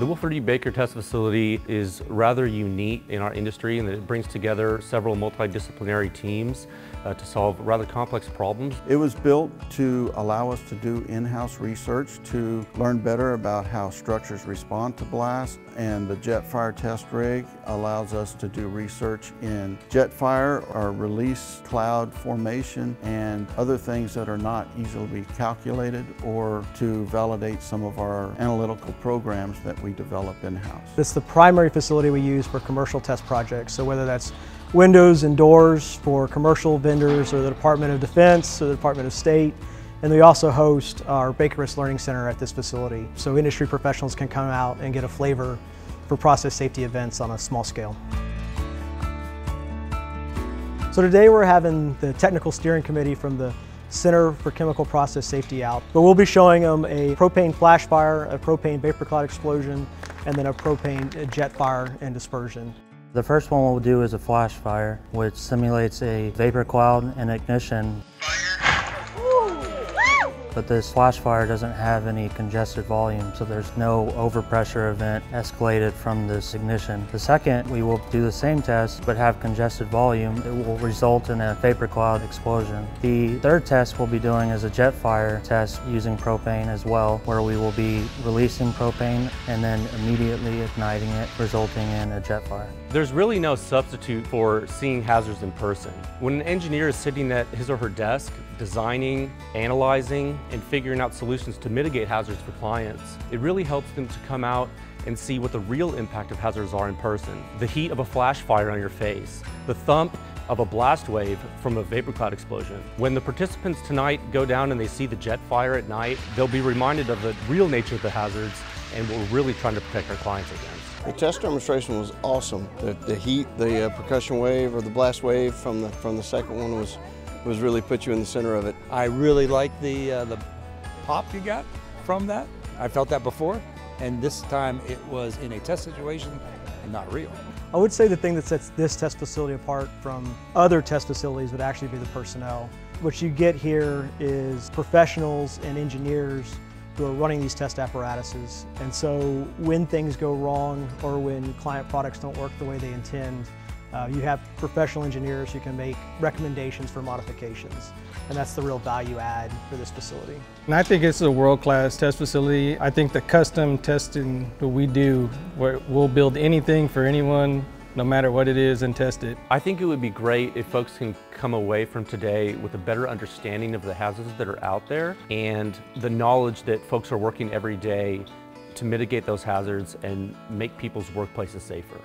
The Wilfred E. Baker Test Facility is rather unique in our industry in that it brings together several multidisciplinary teams uh, to solve rather complex problems. It was built to allow us to do in-house research to learn better about how structures respond to blast and the jet fire test rig allows us to do research in jet fire or release cloud formation and other things that are not easily calculated or to validate some of our analytical programs that we develop in-house. It's the primary facility we use for commercial test projects. So whether that's windows and doors for commercial vendors or the Department of Defense or the Department of State. And we also host our BakerRisk Learning Center at this facility. So industry professionals can come out and get a flavor for process safety events on a small scale. So today we're having the technical steering committee from the Center for Chemical Process Safety out. But we'll be showing them a propane flash fire, a propane vapor cloud explosion, and then a propane jet fire and dispersion. The first one we'll do is a flash fire, which simulates a vapor cloud and ignition. But this flash fire doesn't have any congested volume, so there's no overpressure event escalated from this ignition. The second, we will do the same test, but have congested volume. It will result in a vapor cloud explosion. The third test we'll be doing is a jet fire test using propane as well, where we will be releasing propane and then immediately igniting it, resulting in a jet fire. There's really no substitute for seeing hazards in person. When an engineer is sitting at his or her desk, designing, analyzing, and figuring out solutions to mitigate hazards for clients, it really helps them to come out and see what the real impact of hazards are in person. The heat of a flash fire on your face, the thump of a blast wave from a vapor cloud explosion. When the participants tonight go down and they see the jet fire at night, they'll be reminded of the real nature of the hazards and what we're really trying to protect our clients against. The test demonstration was awesome. The, the heat, the uh, percussion wave or the blast wave from the, from the second one was, was really put you in the center of it. I really like the, uh, the pop you got from that. I felt that before, and this time it was in a test situation and not real. I would say the thing that sets this test facility apart from other test facilities would actually be the personnel. What you get here is professionals and engineers who are running these test apparatuses. And so when things go wrong or when client products don't work the way they intend, uh, you have professional engineers who can make recommendations for modifications. And that's the real value add for this facility. And I think it's a world-class test facility. I think the custom testing that we do, where we'll build anything for anyone no matter what it is and test it. I think it would be great if folks can come away from today with a better understanding of the hazards that are out there and the knowledge that folks are working every day to mitigate those hazards and make people's workplaces safer.